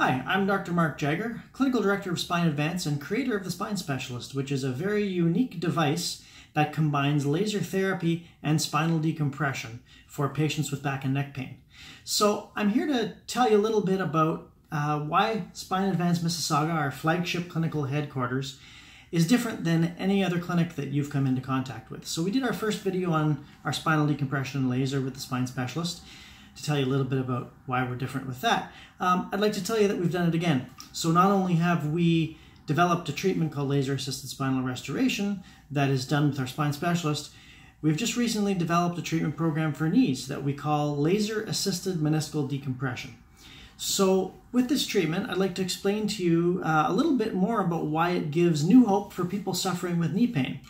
Hi, I'm Dr. Mark Jagger, Clinical Director of Spine Advance and creator of the Spine Specialist, which is a very unique device that combines laser therapy and spinal decompression for patients with back and neck pain. So I'm here to tell you a little bit about uh, why Spine Advance Mississauga, our flagship clinical headquarters, is different than any other clinic that you've come into contact with. So we did our first video on our spinal decompression laser with the spine specialist to tell you a little bit about why we're different with that. Um, I'd like to tell you that we've done it again. So not only have we developed a treatment called laser assisted spinal restoration that is done with our spine specialist, we've just recently developed a treatment program for knees that we call laser assisted meniscal decompression. So with this treatment, I'd like to explain to you uh, a little bit more about why it gives new hope for people suffering with knee pain.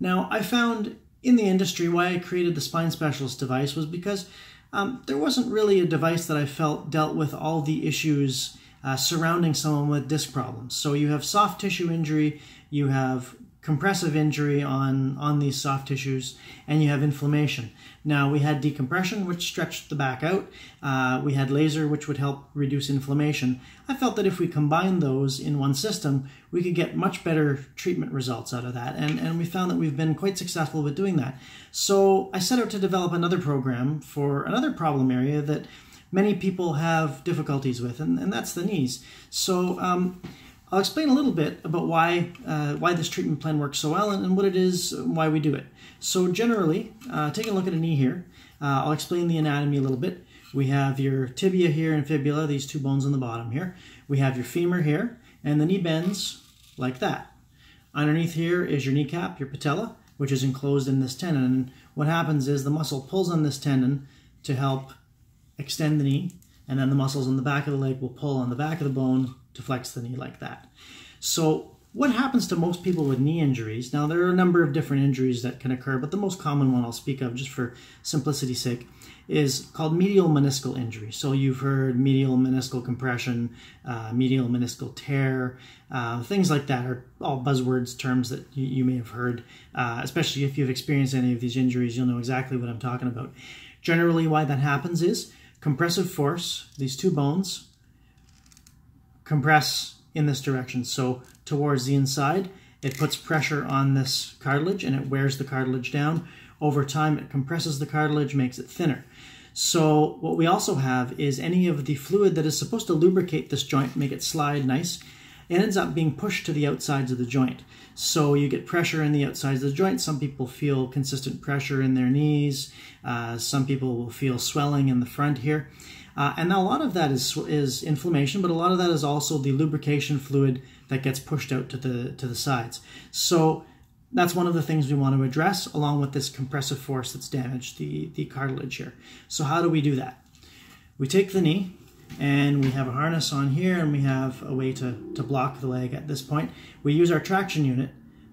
Now, I found in the industry why I created the spine specialist device was because um, there wasn't really a device that I felt dealt with all the issues uh, surrounding someone with disc problems. So you have soft tissue injury, you have compressive injury on, on these soft tissues, and you have inflammation. Now, we had decompression, which stretched the back out. Uh, we had laser, which would help reduce inflammation. I felt that if we combined those in one system, we could get much better treatment results out of that. And, and we found that we've been quite successful with doing that. So I set out to develop another program for another problem area that many people have difficulties with, and, and that's the knees. So um, I'll explain a little bit about why uh, why this treatment plan works so well and, and, what it is, why we do it. So generally, uh, taking a look at a knee here, uh, I'll explain the anatomy a little bit. We have your tibia here and fibula, these two bones on the bottom here. We have your femur here, and the knee bends like that. Underneath here is your kneecap, your patella, which is enclosed in this tendon. And what happens is the muscle pulls on this tendon to help extend the knee, and then the muscles on the back of the leg will pull on the back of the bone to flex the knee like that. So what happens to most people with knee injuries? Now, there are a number of different injuries that can occur, but the most common one I'll speak of just for simplicity's sake is called medial meniscal injury. So you've heard medial meniscal compression, uh, medial meniscal tear, uh, things like that are all buzzwords, terms that you, you may have heard. Uh, especially if you've experienced any of these injuries, you'll know exactly what I'm talking about. Generally, why that happens is compressive force, these two bones, compress in this direction. So towards the inside, it puts pressure on this cartilage and it wears the cartilage down. Over time, it compresses the cartilage, makes it thinner. So what we also have is any of the fluid that is supposed to lubricate this joint, make it slide nice, it ends up being pushed to the outsides of the joint. So you get pressure in the outsides of the joint. Some people feel consistent pressure in their knees. Uh, some people will feel swelling in the front here. Uh, and a lot of that is is inflammation, but a lot of that is also the lubrication fluid that gets pushed out to the to the sides. So that's one of the things we want to address, along with this compressive force that's damaged the the cartilage here. So how do we do that? We take the knee, and we have a harness on here, and we have a way to to block the leg at this point. We use our traction unit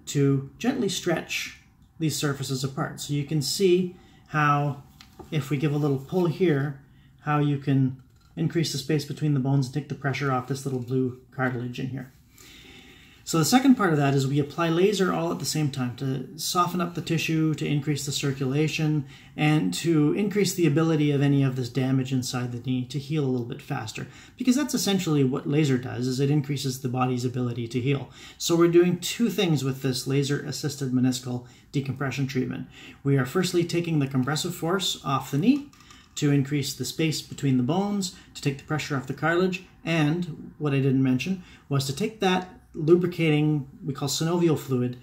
to gently stretch these surfaces apart. So you can see how if we give a little pull here, how you can increase the space between the bones and take the pressure off this little blue cartilage in here. So the second part of that is we apply laser all at the same time to soften up the tissue, to increase the circulation, and to increase the ability of any of this damage inside the knee to heal a little bit faster. Because that's essentially what laser does, is it increases the body's ability to heal. So we're doing two things with this laser-assisted meniscal decompression treatment. We are firstly taking the compressive force off the knee, to increase the space between the bones, to take the pressure off the cartilage, and what I didn't mention was to take that lubricating, we call synovial fluid,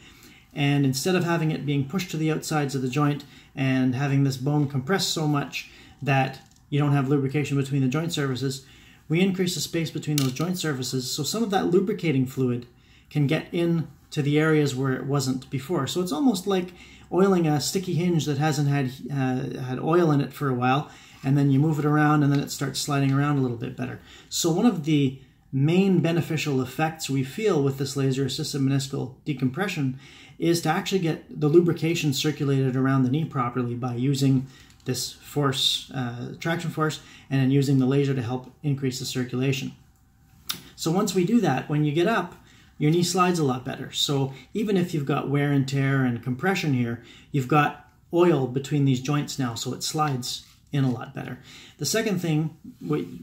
and instead of having it being pushed to the outsides of the joint and having this bone compressed so much that you don't have lubrication between the joint surfaces, we increase the space between those joint surfaces so some of that lubricating fluid can get in to the areas where it wasn't before. So it's almost like oiling a sticky hinge that hasn't had uh, had oil in it for a while, and then you move it around, and then it starts sliding around a little bit better. So one of the main beneficial effects we feel with this laser-assisted meniscal decompression is to actually get the lubrication circulated around the knee properly by using this force, uh, traction force, and then using the laser to help increase the circulation. So once we do that, when you get up, your knee slides a lot better. So even if you've got wear and tear and compression here, you've got oil between these joints now, so it slides in a lot better. The second thing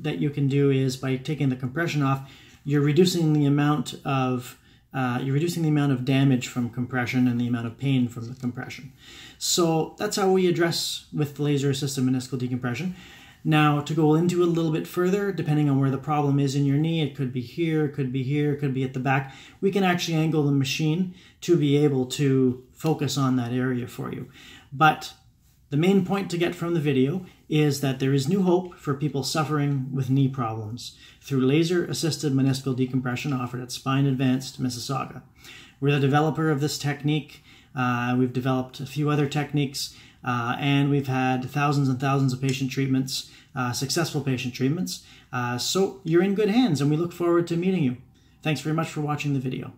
that you can do is by taking the compression off, you're reducing the amount of uh, you're reducing the amount of damage from compression and the amount of pain from the compression. So that's how we address with laser-assisted meniscal decompression. Now, to go into a little bit further, depending on where the problem is in your knee, it could be here, it could be here, it could be at the back, we can actually angle the machine to be able to focus on that area for you. But the main point to get from the video is that there is new hope for people suffering with knee problems through laser-assisted meniscal decompression offered at Spine Advanced Mississauga. We're the developer of this technique. Uh, we've developed a few other techniques, uh, and we've had thousands and thousands of patient treatments, uh, successful patient treatments. Uh, so you're in good hands, and we look forward to meeting you. Thanks very much for watching the video.